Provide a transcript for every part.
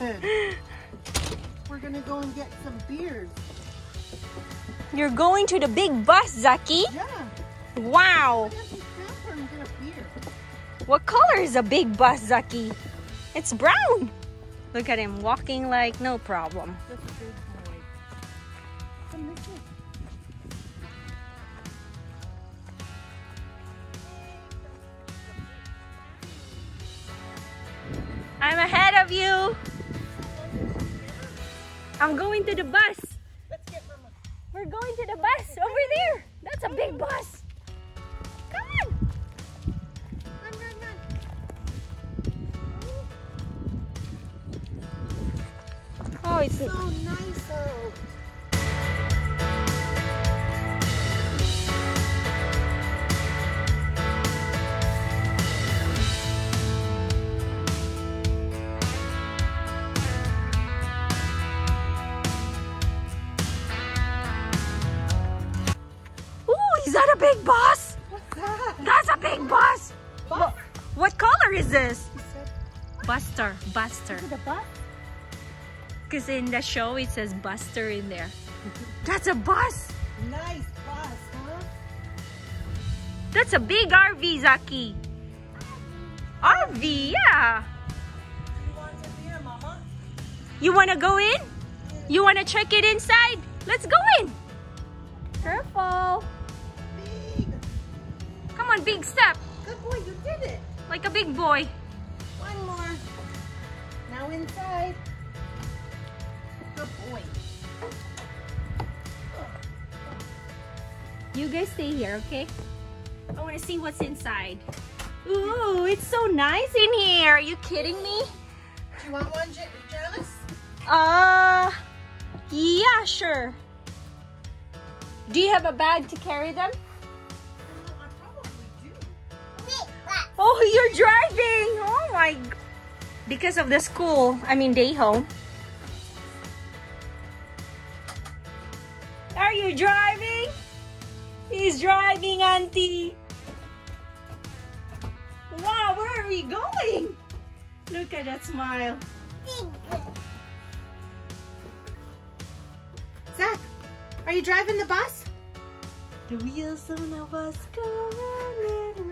We're gonna go and get some beers. You're going to the big bus, Zaki? Yeah. Wow. Why don't you stop her and get a beer? What color is a big bus, Zaki? It's brown. Look at him walking like no problem. That's a big boy. Come this way. I'm ahead of you. I'm going to the bus. Let's get Mama. We're going to the bus over there. That's a big bus. Come on. Run, run, run. Oh, it's So nice is that a big bus? What's that? That's a big bus. Bus? What color is this? Buster, Buster. "Is it a bus? Because in the show it says Buster in there. That's a bus. Nice bus, huh? That's a big RV, Zaki. RV, yeah. You want Mama? You want to go in? You want to check it inside? Let's go in. Careful. Big. Come on, big step. Good boy, you did it. Like a big boy. One more. Now inside. Good boy. You guys stay here, okay? I want to see what's inside. Ooh, it's so nice in here. Are you kidding me? Do you want one, Janice? Uh, yeah, sure. Do you have a bag to carry them? Oh, you're driving. Oh my. Because of the school, I mean day home. Are you driving? He's driving, Auntie. Wow, where are we going? Look at that smile. Zakk, are you driving the bus? The wheels on the bus go round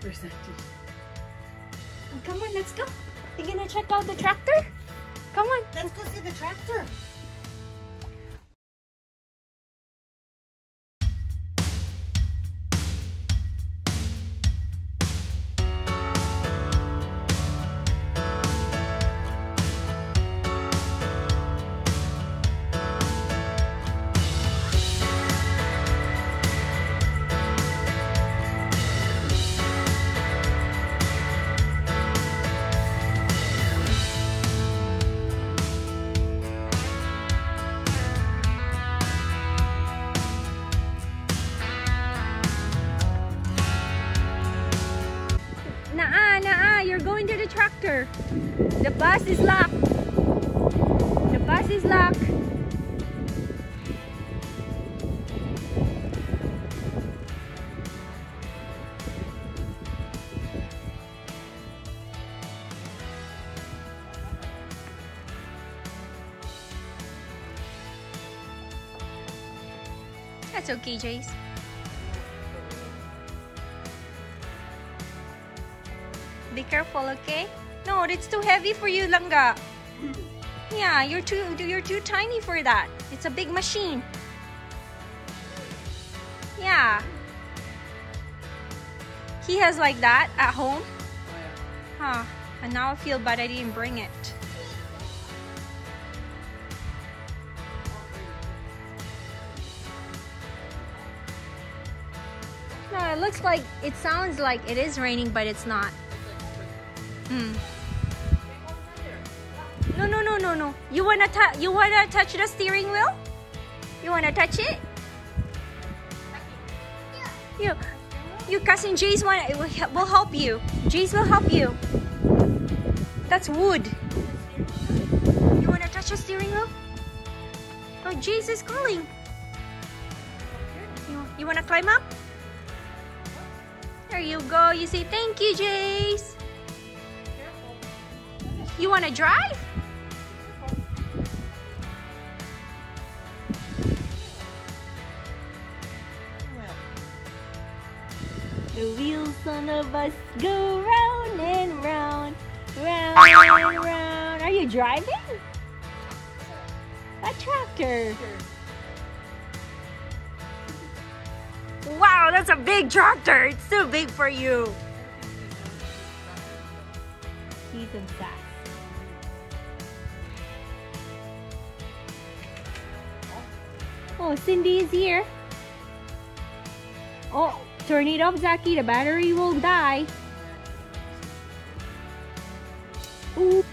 There's. Oh, Come on, let's go. You gonna check out the tractor? Come on. Let's go see the tractor. Tractor. The bus is locked. The bus is locked. That's okay, Jace. Be careful, okay? No, it's too heavy for you, Langga. Yeah, you're too you're too tiny for that. It's a big machine. Yeah. He has like that at home. Huh. And now I feel bad I didn't bring it. No, it looks like it sounds like it is raining, but it's not. Hmm. No, no. You wanna? You wanna touch the steering wheel? You wanna touch it? You, you cousin Jace want it will will help you. Jace will help you. That's wood. You wanna touch the steering wheel? Oh, Jace is calling. You, you wanna climb up? There you go. You say thank you, Jace. You want to drive? Wheels on the bus go round and round, round and round. Are you driving? A tractor. Wow, that's a big tractor. It's too big for you. He's obsessed. Oh, Cindy is here. Oh, turn it off, Zaki. The battery will die. Ooh.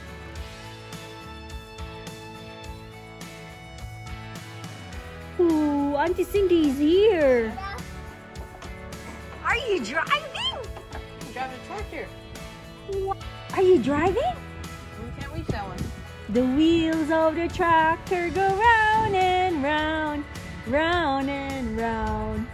Ooh, Auntie Cindy is here. Are you driving? I'm driving a tractor. What? Are you driving? When can't we sell it? The wheels of the tractor go round and round, round and round.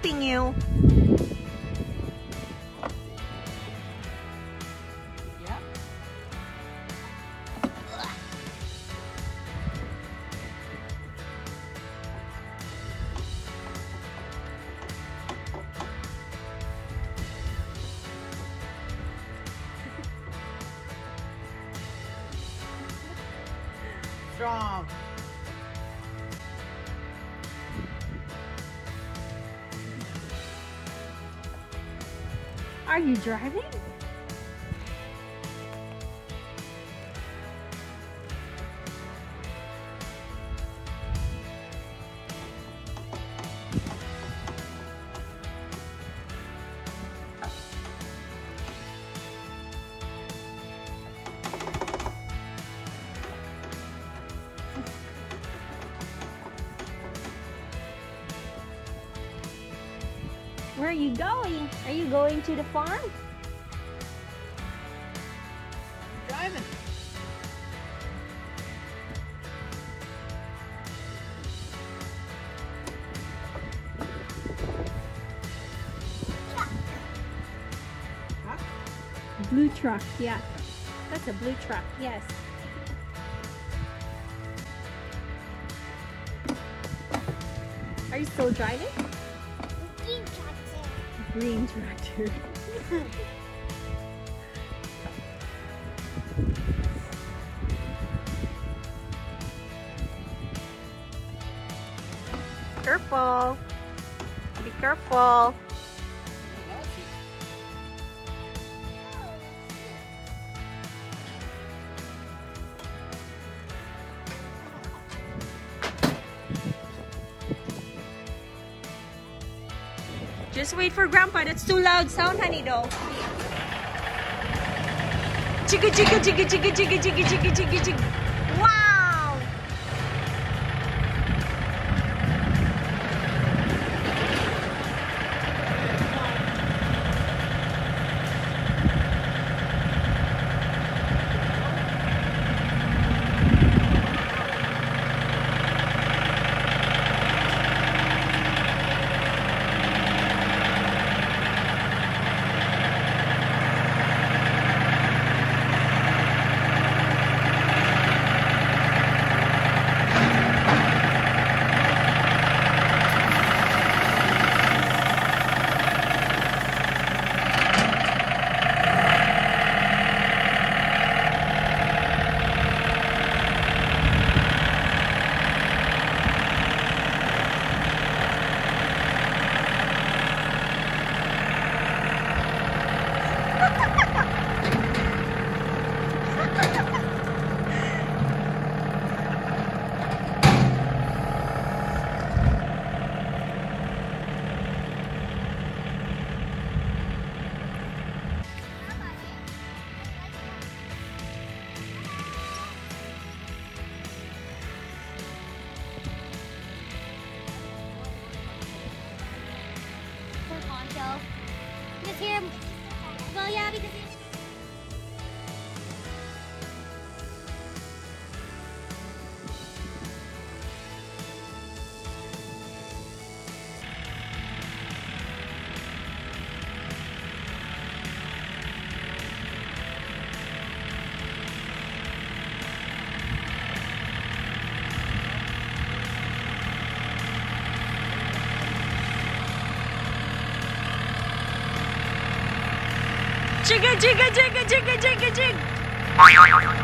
Helping you. Driving? Where are you going? Are you going to the farm? Blue truck, yeah. That's a blue truck, yes. Are you still driving? Green tractor. Careful. for Grandpa. That's too loud sound, honey, though. Chicka, chicka, chicka, chicka, chicka, chicka, chicka, chicka, chicka. Here. Well, yeah, because. Jigga, jigga, jigga, jigga, jigga, jig.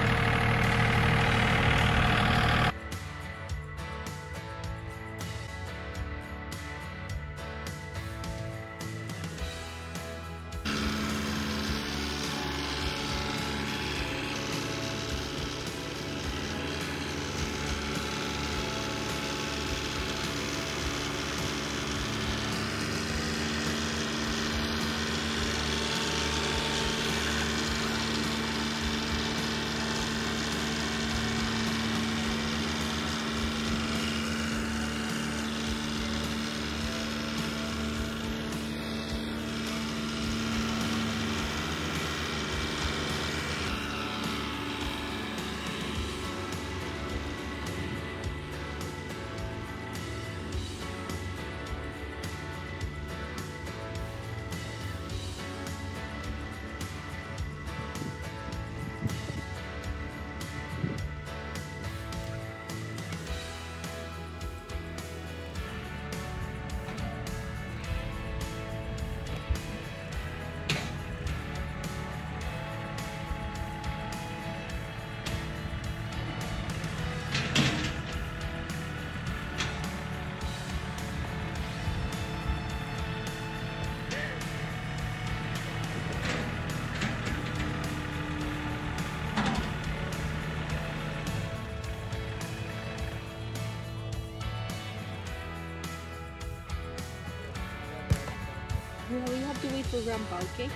To Grandpa, okay?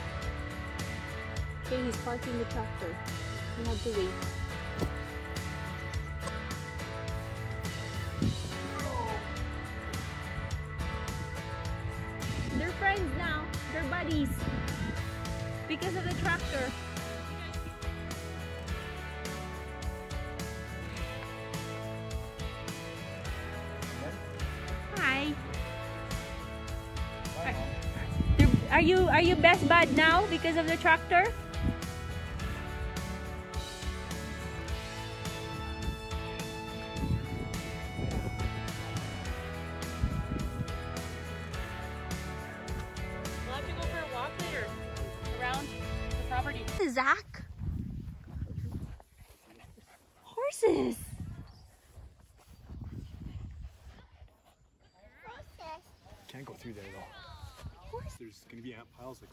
Okay, he's parking the tractor. We have to wait. They're friends now. They're buddies. Because of the tractor. Are you are you best bud now because of the tractor?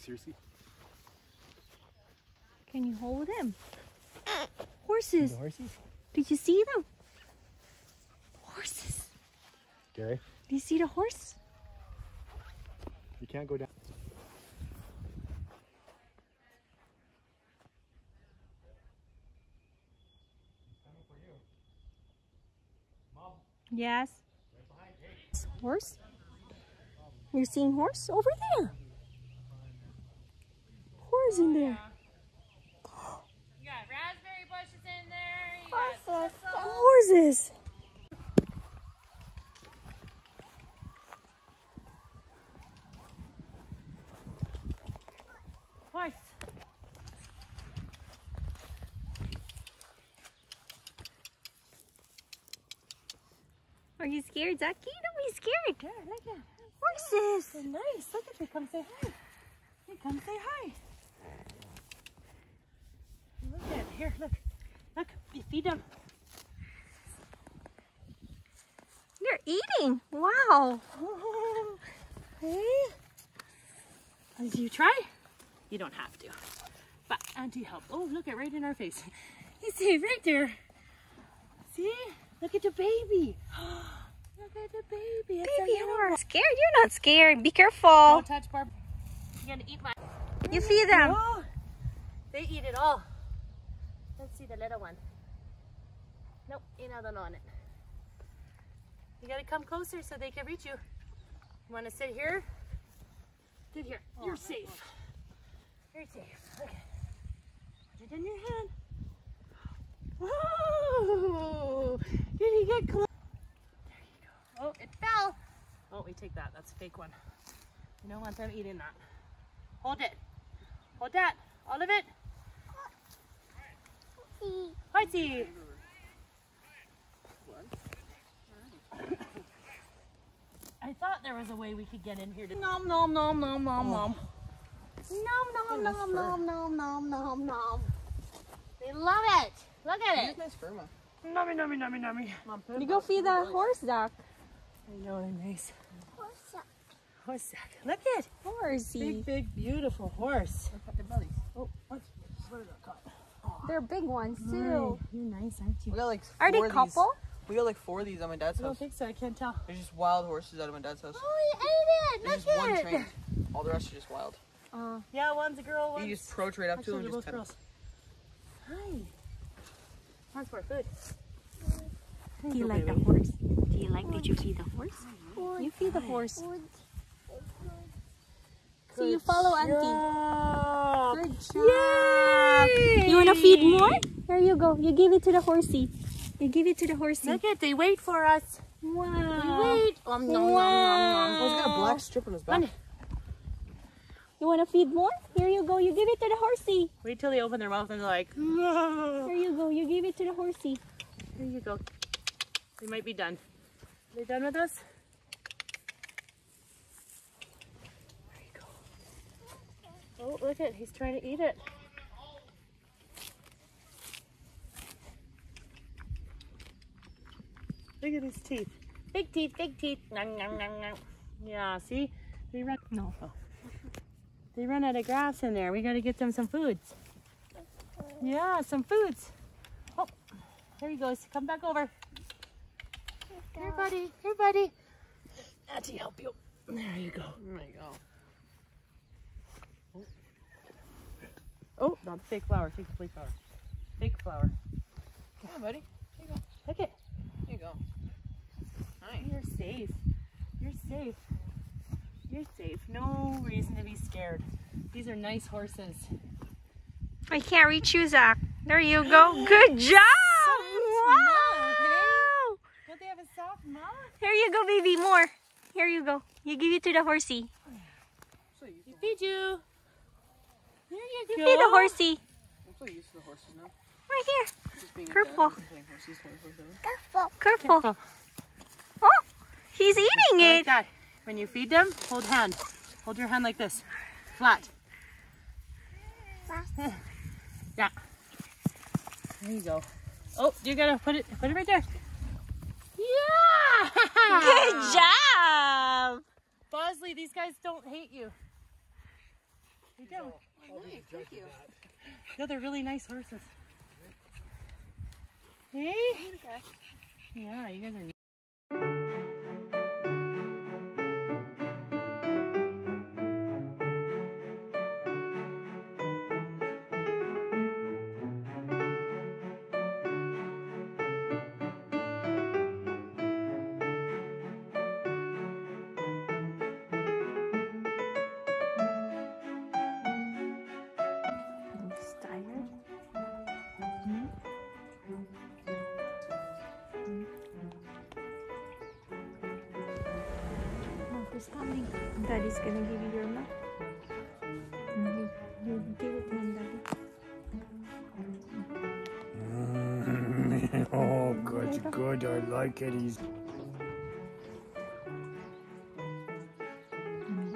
Seriously. Can you hold him? Horses. The horses? Did you see them? Horses. Gary, Do you see the horse? you can't go down. Yes. Horse? You're seeing horse over there. Horse in there. You got raspberry bushes in there. You got Horses. horse. Are you scared, Zaki? Don't be scared. Yeah, look at Horses. They're nice. Look at they come say hi. They come say hi. Look at here. Look, look. You feed them. They're eating. Wow. Hey. As you try, you don't have to. But Auntie help. Oh, look at right in our face. You see right there. See? Look at the baby. Look at the baby. It's Baby little horse. Scared? You're not scared. Be careful. Don't touch Barb. You're gonna eat my. You feed them. Oh, they eat it all. Let's see the little one. Nope, ain't nothing on it. You gotta come closer so they can reach you. You wanna sit here? Sit here. Oh, You're safe. You're safe. Okay. Put it in your hand. Whoa! Did he get close? There you go. Oh, it fell. Oh, we take that. That's a fake one. You don't want them eating that. Hold it. Hold that. All of it. Horsey. I thought there was a way we could get in here to nom nom nom nom nom nom. Nom nom nom nom nom nom nom nom. They love it. Look at it. Nice firma. Nummy nummy nummy nummy. Mom, You go feed the horse, Doc. I know they're nice. Horse sack. Look at Horsey. big big beautiful horse. Look at their bellies. Oh, what? What did I caught? They're big ones too. You're nice, aren't you? We got like Are they four of these- couple? We got like four of these at my dad's I don't house. think so. I can't tell. There's just wild horses out of my dad's house. Oh, he ate it. There's Look just one trained. All the rest are just wild. Uh, Yeah, one's a girl. One's... You just approach right up to Actually, them they're and both just pet girls. Hi. One's for food. Do you like the horse? Do you like that you feed the horse? you feed the horse. So you follow Auntie. Good job. Yay. You wanna feed more? There you go. You give it to the horsey. You give it to the horsey. Look at they wait for us. Wow. Wait. Um, nom, nom, nom, nom. Oh, he's got a black strip on his back. You wanna feed more? Here you go. You give it to the horsey. Wait till they open their mouth and they're like, Here you go. You give it to the horsey. Here you go. They might be done. Are they done with us? There you go. Oh, look at he's trying to eat it. Look at his teeth. Big teeth, big teeth. Nom, nom, nom, nom. Yeah, see? They run no. Oh. They run out of grass in there. We gotta get them some foods. Yeah, some foods. Oh, there he goes. Come back over. Here, buddy. Here, buddy. Auntie, help you. There you go. There my god. Oh, not the fake flower. Take the fake flower. Fake flower. Yeah, buddy. Here you go. Look it. There you go. Hi. You're safe. You're safe. You're safe. No reason to be scared. These are nice horses. I can't reach you, Zakk. There you go. Good job. Wow. Don't they have a soft mouth? Here you go, baby. More. Here you go. You give it to the horsey. So used You feed you. There you, You go. feed the horsey. I'm so used to the horses now. Right here. Just being a Careful. dad and playing horses 24/7. Careful. Careful. Oh, he's eating Like it. that. When you feed them, hold hand. Hold your hand like this. Flat. Eh. yeah. There you go. Oh, you gotta put it put it right there. Yeah! Good job. Bosley, these guys don't hate you. They don't. Thank you. No, they're really nice horses. Hey? Yeah, you guys are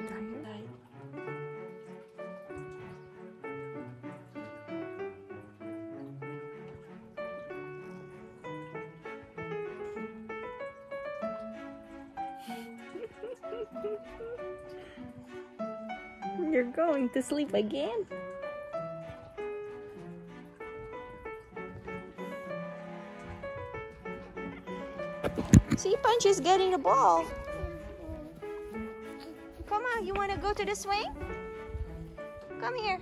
Tired. You're going to sleep again? See, Punch is getting the ball. Come on, you want to go to the swing? Come here.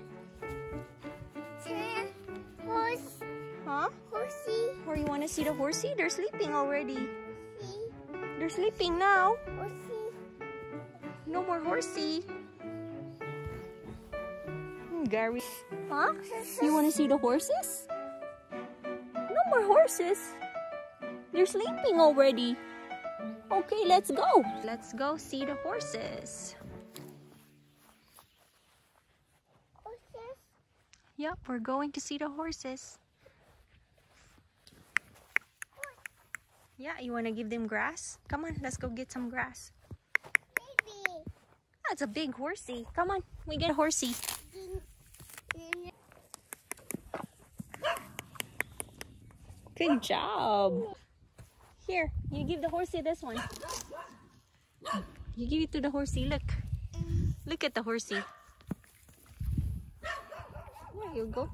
Horse, Huh? horsey, Or you want to see the horsey? They're sleeping already. They're sleeping now. horsey. No more horsey. Hmm, Gary. Huh? You want to see the horses? No more horses. They're sleeping already. Okay, let's go. Let's go see the horses. Horses? Yep, we're going to see the horses. Yeah, you want to give them grass? Come on, let's go get some grass. Baby. That's a big horsey. Come on, we get a horsey. Good job. Here, you give the horsey this one. You give it to the horsey. Look. Look at the horsey. There you go.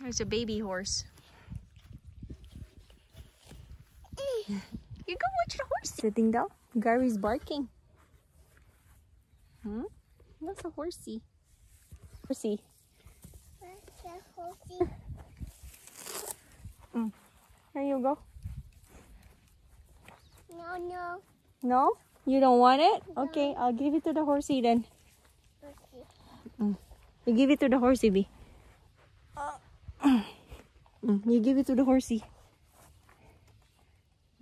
There's a baby horse. You go watch the horse. Sitting down. Gary's barking. Hmm? That's a horsey. Horsey. Here you go. No, no. No? You don't want it? Okay, I'll give it to the horsey then. Mm. You give it to the horsey, B. Mm, You give it to the horsey.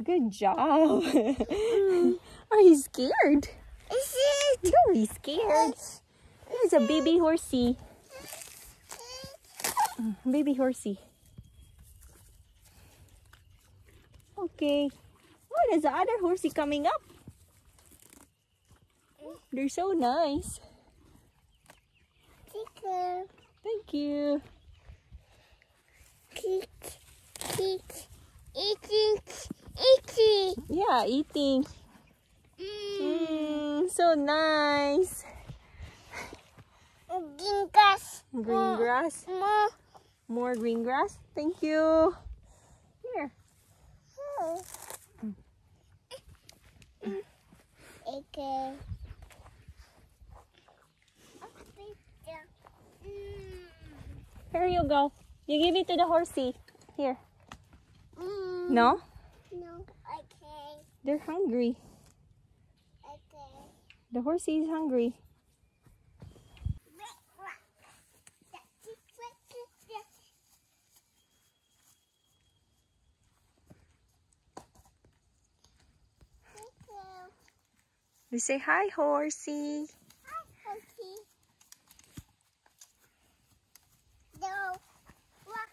Good job. Are you scared? Don't be scared. There's a baby horsey. Mm, Baby horsey. Okay. Oh, there's the other horsey coming up. They're so nice. Thank you. Thank you. Eat, eat, eating, eating. Yeah, eating. Mm, so nice. Green grass. More green grass. Thank you. Here. Okay. Here you go. You give it to the horsey. Here. Mm, No? no. Okay. They're hungry. Okay. The horsey is hungry. We say hi, horsey. No. Look.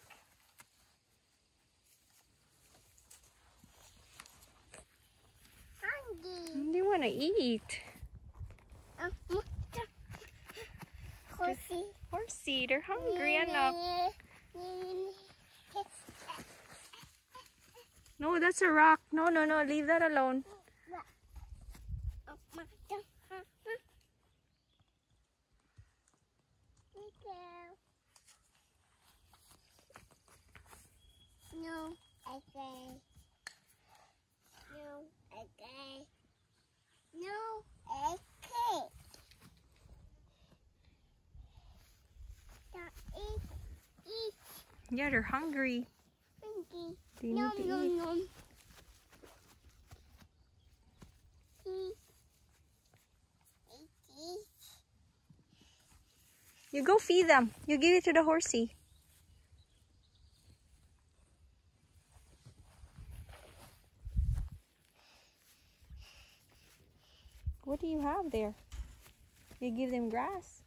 Hungry. They want to eat. Uh, Horsey. Horsey, they're hungry, enough. No, that's a rock. No, no, no. Leave that alone. No, okay. No, okay. No, okay. Don't eat, eat, Yeah, they're hungry. Pinky. They need Nom, to nom, eat. nom. Eat. Eat, eat. You go feed them. You give it to the horsey. What do you have there? You give them grass.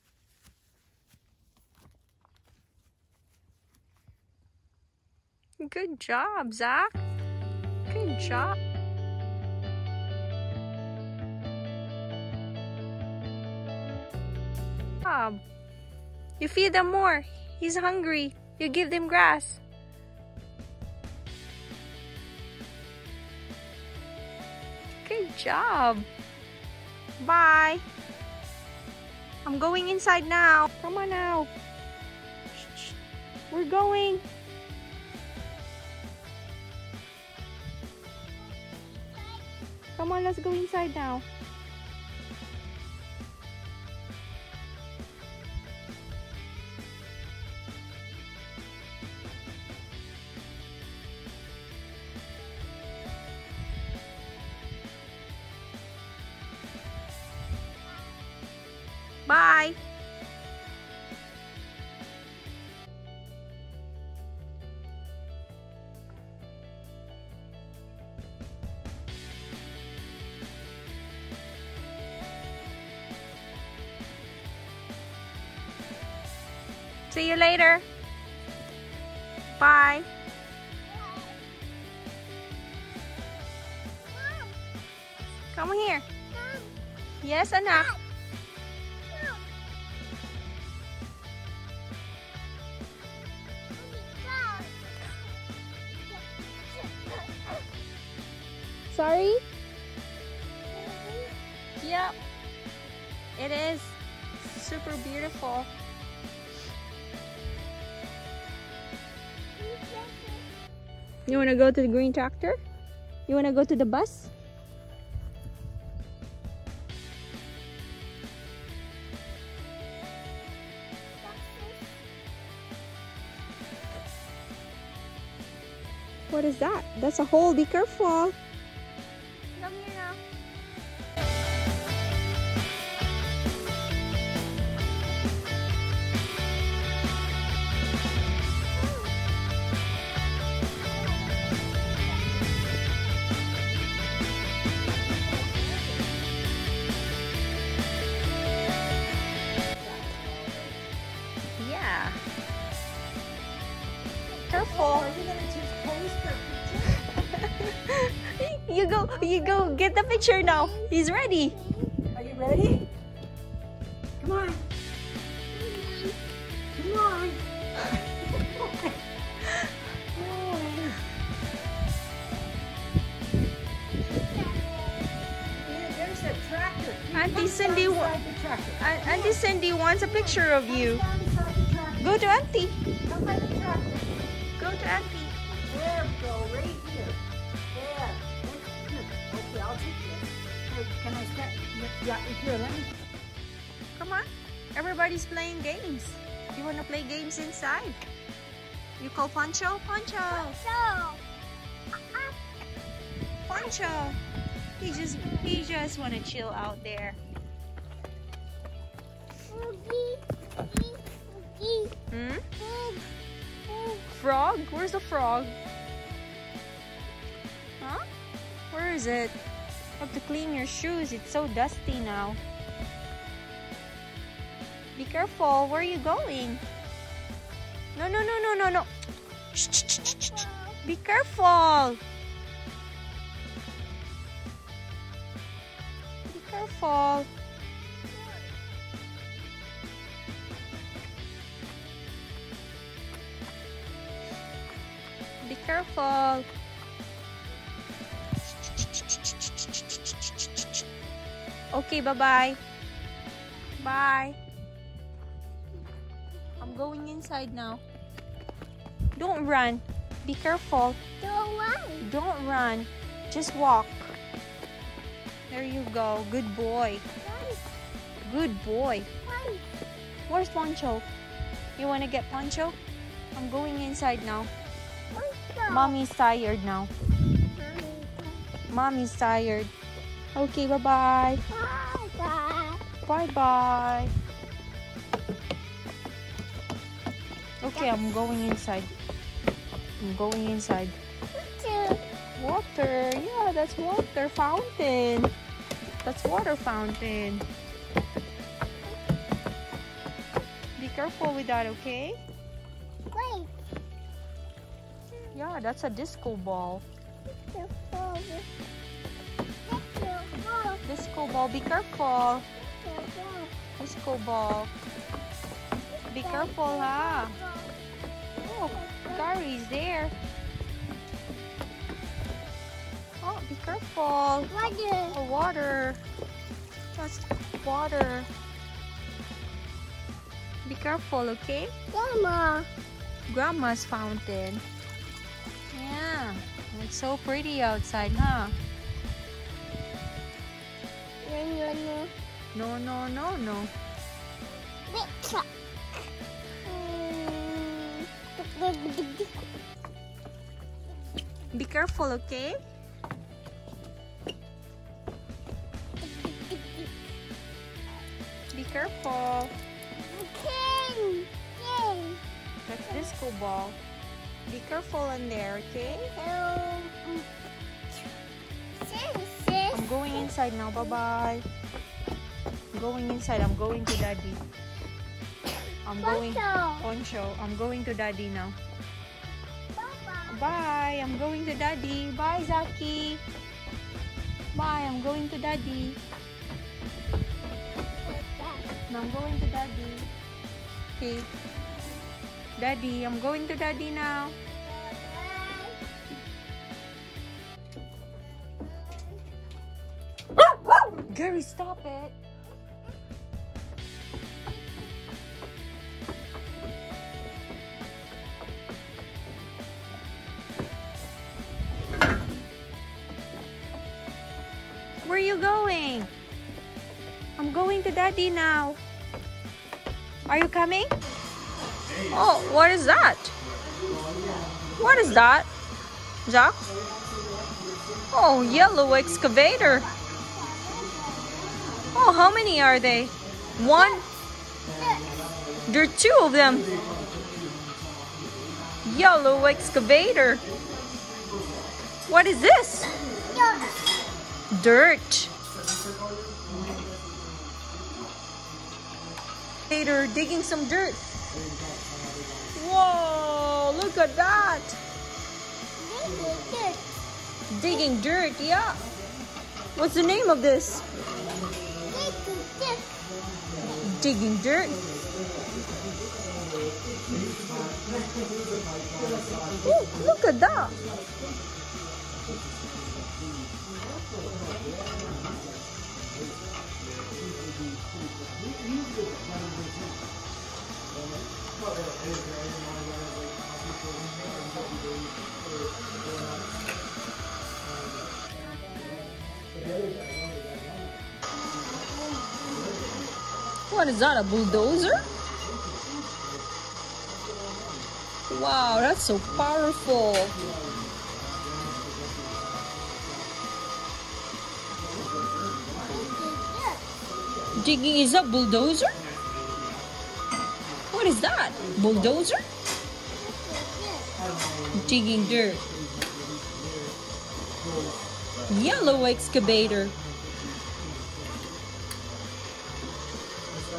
Good job, Zakk. Good job. You feed them more. He's hungry. You give them grass. Good job. Bye. I'm going inside now. Come on now. We're going. Come on, let's go inside now. See you later. Bye. Come here. Yes, anak. Sorry? Go to the green tractor? You wanna go to the bus? What is that? That's a hole. Be careful. You go, you go get the picture now. He's ready. Are you ready? Come on. Come on. Yeah, There's a tractor. Auntie Cindy stand wa- beside the tractor. Auntie Cindy wants a picture of you. You call Poncho, Poncho. Pancho. He just he just want to chill out there. Hmm? Frog? Where's the frog? Huh? Where is it? Have to clean your shoes. It's so dusty now. Be careful. Where are you going? No, no, no, no, no, no. Be careful. Be careful. Be careful. Okay, bye-bye. Bye. I'm going inside now. Don't run. Be careful. Don't run. Don't run. Just walk. There you go. Good boy. Nice. Good boy. Nice. Where's Poncho? You want to get Poncho? I'm going inside now. Mommy's tired now. Mommy's tired. Okay, bye-bye. bye-bye. Bye-bye. Okay, I'm going inside. I'm going inside. Water. Yeah, that's water fountain. That's water fountain. Be careful with that, okay? Wait. Yeah, that's a disco ball. Disco ball. Be careful. Disco ball. Be careful, ha. Gary's there. Oh, be careful. Oh, water. That's water. Be careful, okay? Grandma. Grandma's fountain. Yeah, it's so pretty outside, huh? No, no, no, no. Be careful, okay? Be careful. Okay. King. That's disco ball. Be careful in there, okay? Hello. Sis, sis. I'm going inside now. Bye-bye. I'm going inside. I'm going to daddy. I'm going Poncho. Poncho. I'm going to daddy now. Bye. I'm going to daddy. Bye, Zaki. Bye. I'm going to daddy. I'm going to daddy. Okay. Daddy, I'm going to daddy now. Gary, stop it. Daddy now. Are you coming? Oh, what is that? What is that? Jack? Oh, yellow excavator. Oh, how many are they? One? There are two of them. Yellow excavator. What is this? Dirt. Excavator digging some dirt. Whoa, look at that. Digging dirt, yeah. What's the name of this? Digging dirt. Ooh, look at that. What is that, a bulldozer? Wow, that's so powerful. Digging is a bulldozer? What is that? Bulldozer? Digging dirt. Yellow excavator.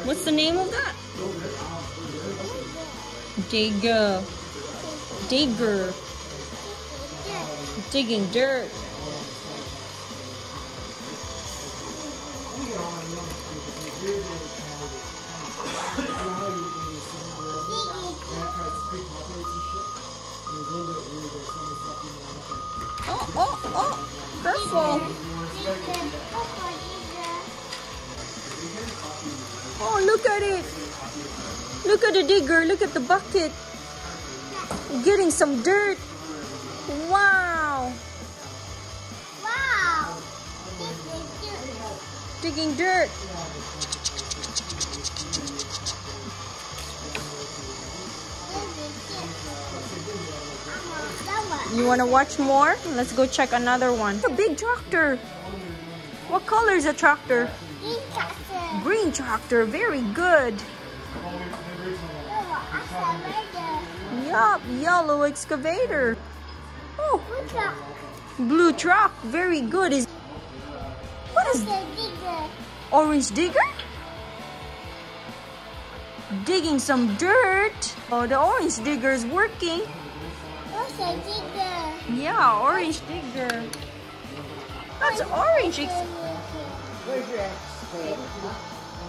What's the name of that? Digger. Uh, digger. Digging dirt. Look at the digger. Look at the bucket. Getting some dirt. Wow. Wow. Digging dirt. You want to watch more? Let's go check another one. A big tractor. What color is a tractor? Green tractor. Very good. Yup, yellow excavator. Oh, blue truck. Very good. Is what is orange digger? Digging some dirt. Oh, the orange digger is working. Orange digger. Yeah, orange digger. That's orange.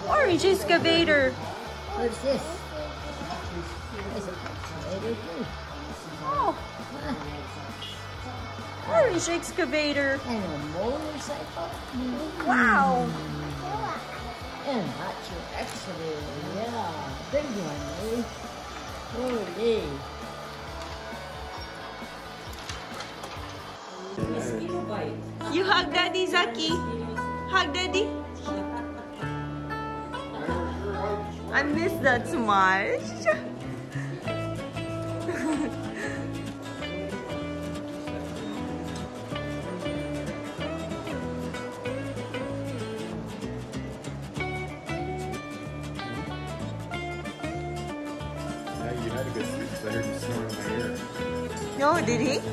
Orange excavator. What's this? Oh, orange excavator. And a motorcycle. Wow. And that's your excavator. Yeah, big one, eh? Holy. You hug daddy, Zaki. Hug daddy. I miss that so much. Did he?